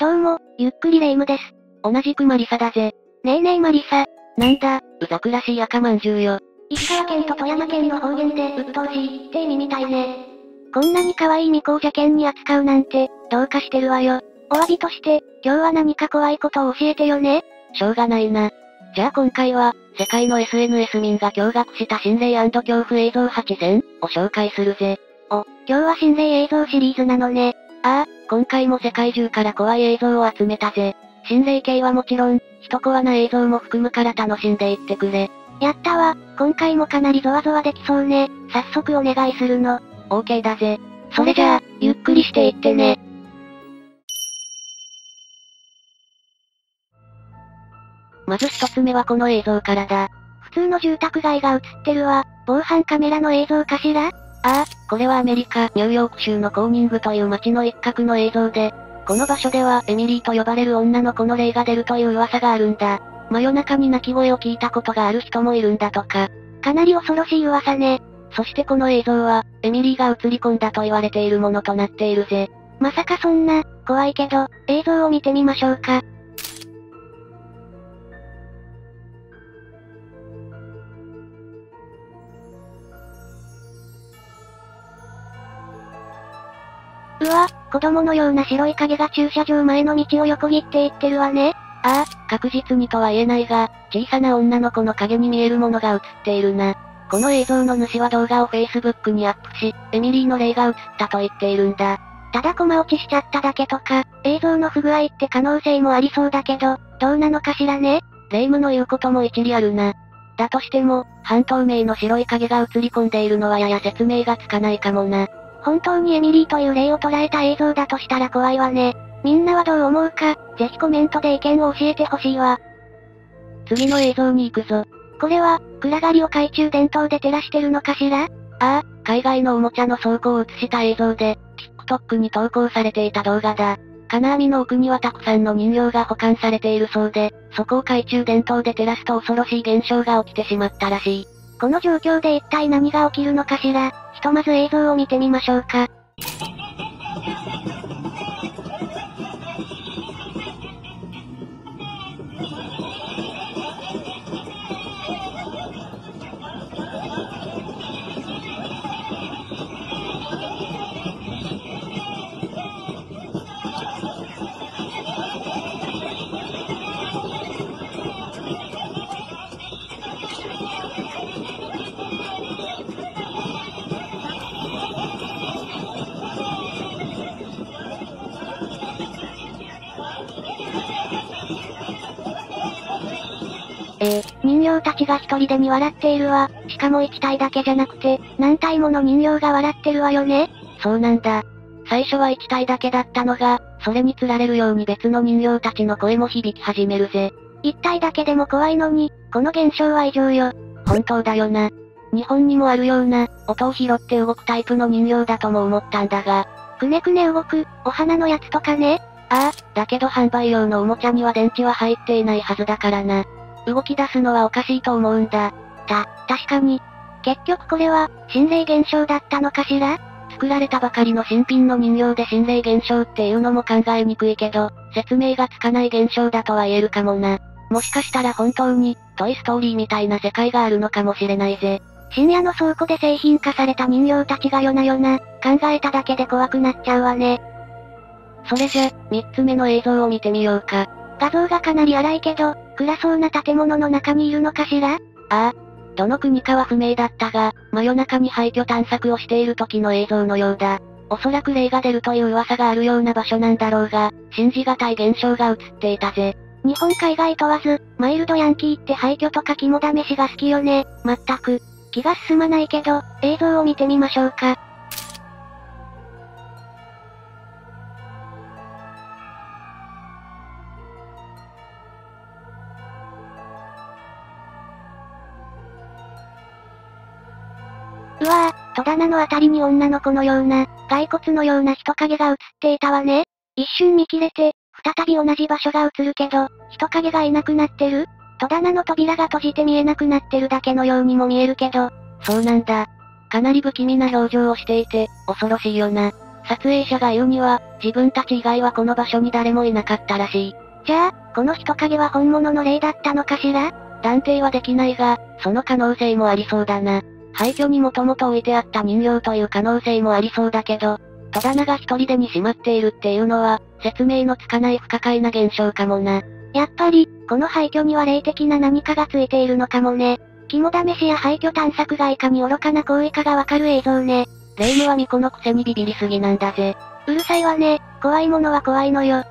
どうも、ゆっくりレ夢ムです。同じくマリサだぜ。ねえねえマリサ。なんだ、うざくらしい赤まんじゅうよ。石川県と富山県の方言で、うっとうしい、って意味みたいね。こんなに可愛い未亡者犬に扱うなんて、どうかしてるわよ。お詫びとして、今日は何か怖いことを教えてよね。しょうがないな。じゃあ今回は、世界の SNS 民が驚愕した心霊恐怖映像8選を紹介するぜ。お、今日は心霊映像シリーズなのね。ああ、今回も世界中から怖い映像を集めたぜ。心霊系はもちろん、人コアな映像も含むから楽しんでいってくれ。やったわ、今回もかなりゾワゾワできそうね。早速お願いするの。オーケーだぜ。それじゃあ、ゆっくりしていってね。まず一つ目はこの映像からだ。普通の住宅街が映ってるわ。防犯カメラの映像かしら？ああ、これはアメリカ、ニューヨーク州のコーニングという街の一角の映像で、この場所ではエミリーと呼ばれる女の子の霊が出るという噂があるんだ。真夜中に泣き声を聞いたことがある人もいるんだとか。かなり恐ろしい噂ね。そしてこの映像は、エミリーが映り込んだと言われているものとなっているぜ。まさかそんな、怖いけど、映像を見てみましょうか。うわ、子供のような白い影が駐車場前の道を横切っていってるわね。ああ、確実にとは言えないが、小さな女の子の影に見えるものが映っているな。この映像の主は動画を Facebook にアップし、エミリーの霊が映ったと言っているんだ。ただコマ落ちしちゃっただけとか、映像の不具合って可能性もありそうだけど、どうなのかしらね霊夢の言うことも一理あるな。だとしても、半透明の白い影が映り込んでいるのはやや説明がつかないかもな。本当にエミリーという霊を捉えた映像だとしたら怖いわね。みんなはどう思うか、ぜひコメントで意見を教えてほしいわ。次の映像に行くぞ。これは、暗がりを懐中電灯で照らしてるのかしら？ああ、海外のおもちゃの倉庫を映した映像で、TikTok に投稿されていた動画だ。金網の奥にはたくさんの人形が保管されているそうで、そこを懐中電灯で照らすと恐ろしい現象が起きてしまったらしい。この状況で一体何が起きるのかしらひとまず映像を見てみましょうか。ちが一人でに笑っているわ。しかも一体だけじゃなくて、何体もの人形が笑ってるわよね。そうなんだ。最初は一体だけだったのが、それに釣られるように別の人形たちの声も響き始めるぜ。一体だけでも怖いのに、この現象は異常よ。本当だよな。日本にもあるような、音を拾って動くタイプの人形だとも思ったんだが。くねくね動く、お花のやつとかね。ああ、だけど販売用のおもちゃには電池は入っていないはずだからな。動き出すのはおかしいと思うんだ。た、確かに。結局これは、心霊現象だったのかしら？作られたばかりの新品の人形で心霊現象っていうのも考えにくいけど、説明がつかない現象だとは言えるかもな。もしかしたら本当に、トイストーリーみたいな世界があるのかもしれないぜ。深夜の倉庫で製品化された人形たちが夜な夜な、考えただけで怖くなっちゃうわね。それじゃ、三つ目の映像を見てみようか。画像がかなり荒いけど、暗そうな建物の中にいるのかしら？ああ。どの国かは不明だったが、真夜中に廃墟探索をしている時の映像のようだ。おそらく霊が出るという噂があるような場所なんだろうが、信じがたい現象が映っていたぜ。日本海外問わず、マイルドヤンキーって廃墟とか肝試しが好きよね。まったく。気が進まないけど、映像を見てみましょうか。うわぁ、戸棚のあたりに女の子のような、骸骨のような人影が映っていたわね。一瞬見切れて、再び同じ場所が映るけど、人影がいなくなってる戸棚の扉が閉じて見えなくなってるだけのようにも見えるけど。そうなんだ。かなり不気味な表情をしていて、恐ろしいよな。撮影者が言うには、自分たち以外はこの場所に誰もいなかったらしい。じゃあ、この人影は本物の霊だったのかしら？断定はできないが、その可能性もありそうだな。廃墟にもともと置いてあった人形という可能性もありそうだけど、戸棚が一人でに閉まっているっていうのは、説明のつかない不可解な現象かもな。やっぱり、この廃墟には霊的な何かがついているのかもね。肝試しや廃墟探索がいかに愚かな行為かがわかる映像ね。霊夢は巫女のくせにビビりすぎなんだぜ。うるさいわね、怖いものは怖いのよ。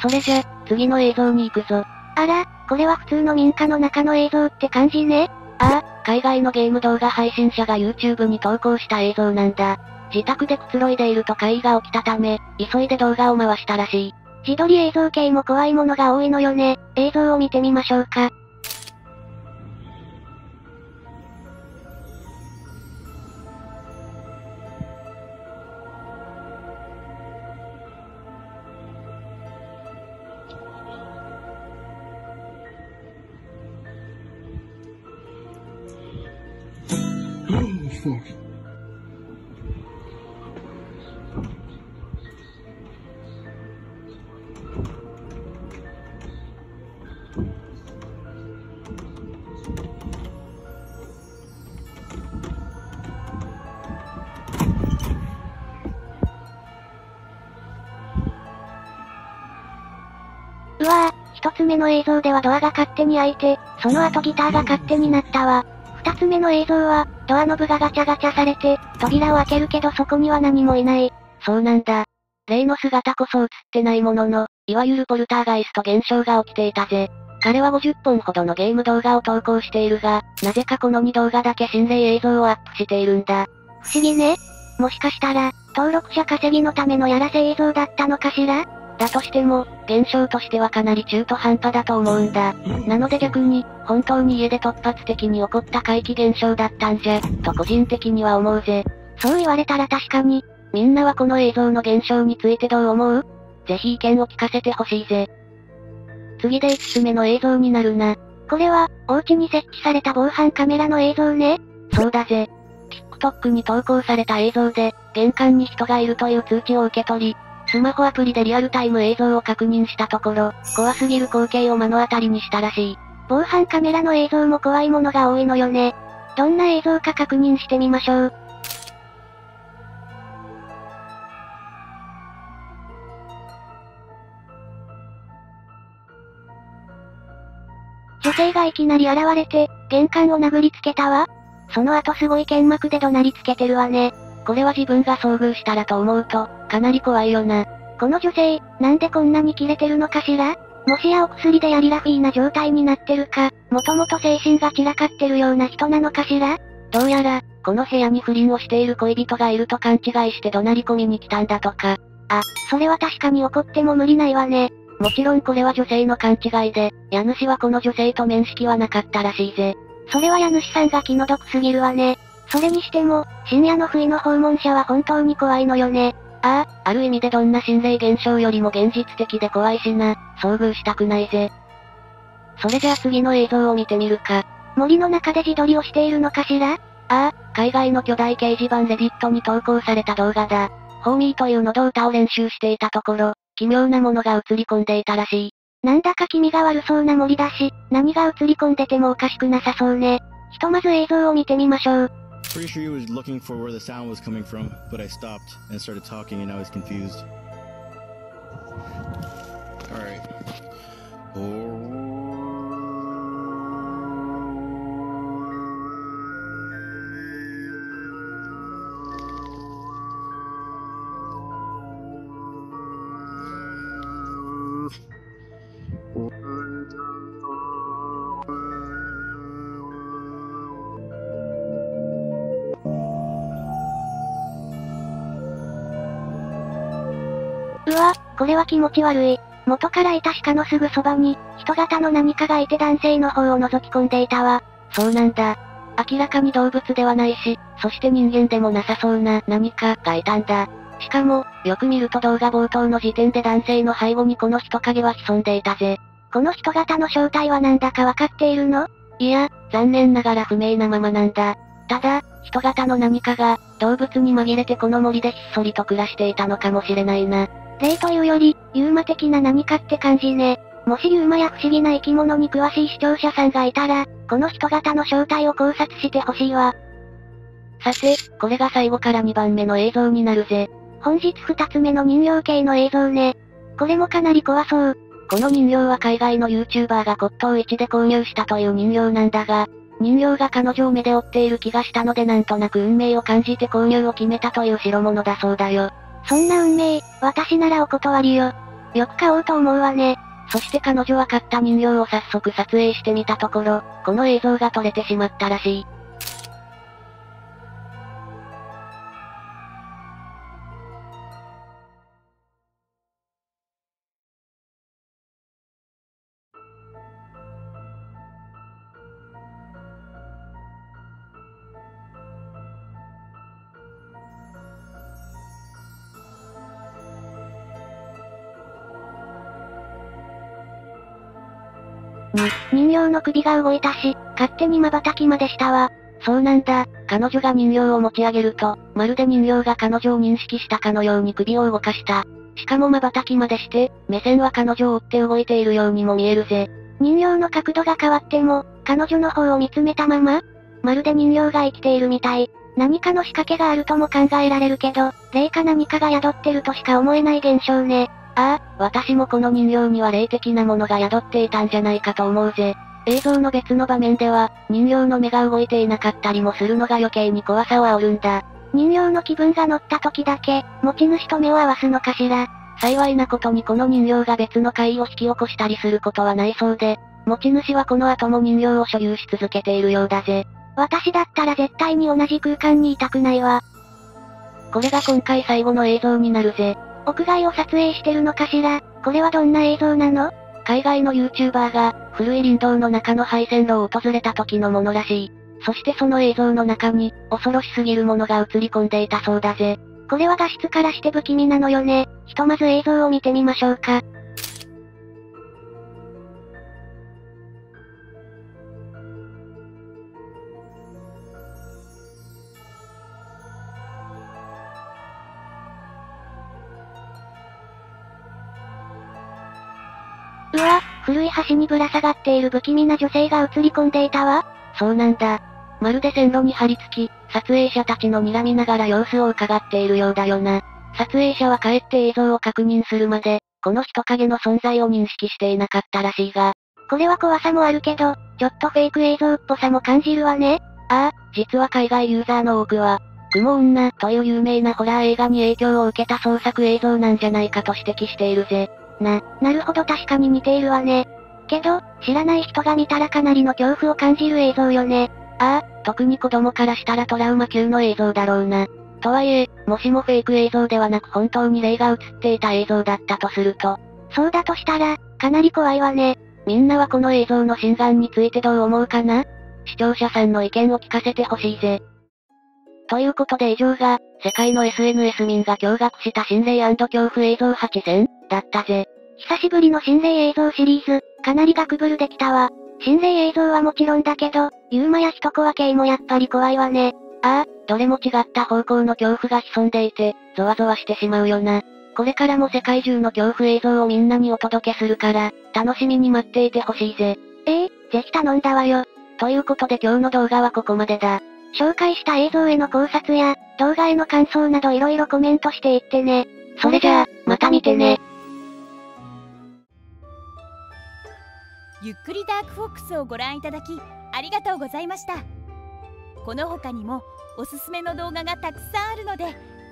それじゃ、次の映像に行くぞ。あら、これは普通の民家の中の映像って感じね。ああ、海外のゲーム動画配信者が YouTube に投稿した映像なんだ。自宅でくつろいでいると会議が起きたため、急いで動画を回したらしい。自撮り映像系も怖いものが多いのよね。映像を見てみましょうか。つ目の映像ではドアが勝手に開いて、その後ギターが勝手になったわ。二つ目の映像は、ドアノブがガチャガチャされて、扉を開けるけどそこには何もいない。そうなんだ。霊の姿こそ映ってないものの、いわゆるポルターガイスト現象が起きていたぜ。彼は50本ほどのゲーム動画を投稿しているが、なぜかこの2動画だけ心霊映像をアップしているんだ。不思議ね。もしかしたら、登録者稼ぎのためのやらせ映像だったのかしら？だとしても、現象としてはかなり中途半端だと思うんだ。なので逆に、本当に家で突発的に起こった怪奇現象だったんじゃ、と個人的には思うぜ。そう言われたら確かに。みんなはこの映像の現象についてどう思う？ぜひ意見を聞かせてほしいぜ。次で5つ目の映像になるな。これは、お家に設置された防犯カメラの映像ね。そうだぜ。TikTok に投稿された映像で、玄関に人がいるという通知を受け取り、スマホアプリでリアルタイム映像を確認したところ、怖すぎる光景を目の当たりにしたらしい。防犯カメラの映像も怖いものが多いのよね。どんな映像か確認してみましょう。女性がいきなり現れて、玄関を殴りつけたわ。その後すごい剣幕で怒鳴りつけてるわね。これは自分が遭遇したらと思うと、かなり怖いよな。この女性、なんでこんなにキレてるのかしら？もしやお薬でやりラフィーな状態になってるか、もともと精神が散らかってるような人なのかしら？どうやら、この部屋に不倫をしている恋人がいると勘違いして怒鳴り込みに来たんだとか。あ、それは確かに怒っても無理ないわね。もちろんこれは女性の勘違いで、家主はこの女性と面識はなかったらしいぜ。それは家主さんが気の毒すぎるわね。それにしても、深夜の不意の訪問者は本当に怖いのよね。ああ、ある意味でどんな心霊現象よりも現実的で怖いしな、遭遇したくないぜ。それじゃあ次の映像を見てみるか。森の中で自撮りをしているのかしら？ああ、海外の巨大掲示板レディットに投稿された動画だ。ホーミーという喉歌を練習していたところ、奇妙なものが映り込んでいたらしい。なんだか気味が悪そうな森だし、何が映り込んでてもおかしくなさそうね。ひとまず映像を見てみましょう。Pretty sure he was looking for where the sound was coming from, but I stopped and started talking and I was confused. Alright. うわ、これは気持ち悪い。元からいた鹿のすぐそばに、人型の何かがいて男性の方を覗き込んでいたわ。そうなんだ。明らかに動物ではないし、そして人間でもなさそうな何かがいたんだ。しかも、よく見ると動画冒頭の時点で男性の背後にこの人影は潜んでいたぜ。この人型の正体はなんだかわかっているの？いや、残念ながら不明なままなんだ。ただ、人型の何かが、動物に紛れてこの森でひっそりと暮らしていたのかもしれないな。霊というより、ユーマ的な何かって感じね。もしユーマや不思議な生き物に詳しい視聴者さんがいたら、この人型の正体を考察してほしいわ。さて、これが最後から2番目の映像になるぜ。本日2つ目の人形系の映像ね。これもかなり怖そう。この人形は海外の YouTuber が骨董市で購入したという人形なんだが、人形が彼女を目で追っている気がしたのでなんとなく運命を感じて購入を決めたという代物だそうだよ。そんな運命、私ならお断りよ。よく買おうと思うわね。そして彼女は買った人形を早速撮影してみたところ、この映像が撮れてしまったらしい。人形の首が動いたし、勝手に瞬きまでしたわ。そうなんだ、彼女が人形を持ち上げると、まるで人形が彼女を認識したかのように首を動かした。しかも瞬きまでして、目線は彼女を追って動いているようにも見えるぜ。人形の角度が変わっても、彼女の方を見つめたまままるで人形が生きているみたい。何かの仕掛けがあるとも考えられるけど、霊か何かが宿ってるとしか思えない現象ね。ああ、私もこの人形には霊的なものが宿っていたんじゃないかと思うぜ。映像の別の場面では、人形の目が動いていなかったりもするのが余計に怖さを煽るんだ。人形の気分が乗った時だけ、持ち主と目を合わすのかしら。幸いなことにこの人形が別の怪異を引き起こしたりすることはないそうで、持ち主はこの後も人形を所有し続けているようだぜ。私だったら絶対に同じ空間にいたくないわ。これが今回最後の映像になるぜ。屋外を撮影してるのかしら？これはどんな映像なの？海外の YouTuber が、古い林道の中の配線路を訪れた時のものらしい。そしてその映像の中に、恐ろしすぎるものが映り込んでいたそうだぜ。これは脱出からして不気味なのよね。ひとまず映像を見てみましょうか。うわ、古い橋にぶら下がっている不気味な女性が映り込んでいたわ。そうなんだ。まるで線路に張り付き、撮影者たちの睨みながら様子を伺っているようだよな。撮影者は帰って映像を確認するまで、この人影の存在を認識していなかったらしいが。これは怖さもあるけど、ちょっとフェイク映像っぽさも感じるわね。ああ、実は海外ユーザーの多くは、雲女という有名なホラー映画に影響を受けた創作映像なんじゃないかと指摘しているぜ。な、なるほど確かに似ているわね。けど、知らない人が見たらかなりの恐怖を感じる映像よね。ああ、特に子供からしたらトラウマ級の映像だろうな。とはいえ、もしもフェイク映像ではなく本当に霊が映っていた映像だったとすると。そうだとしたら、かなり怖いわね。みんなはこの映像の心眼についてどう思うかな？視聴者さんの意見を聞かせてほしいぜ。ということで以上が、世界の SNS 民が驚愕した心霊恐怖映像8選だったぜ。久しぶりの心霊映像シリーズ、かなりガクブルできたわ。心霊映像はもちろんだけど、ユーマや一コア系もやっぱり怖いわね。ああ、どれも違った方向の恐怖が潜んでいて、ゾワゾワしてしまうよな。これからも世界中の恐怖映像をみんなにお届けするから、楽しみに待っていてほしいぜ。ええー、ぜひ頼んだわよ。ということで今日の動画はここまでだ。紹介した映像への考察や、動画への感想など色々コメントしていってね。それじゃあ、また見てね。ゆっくりダークフォックスをご覧いただき、ありがとうございました。この他にも、おすすめの動画がたくさんあるので、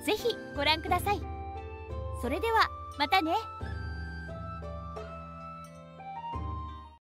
ぜひご覧ください。それでは、またね。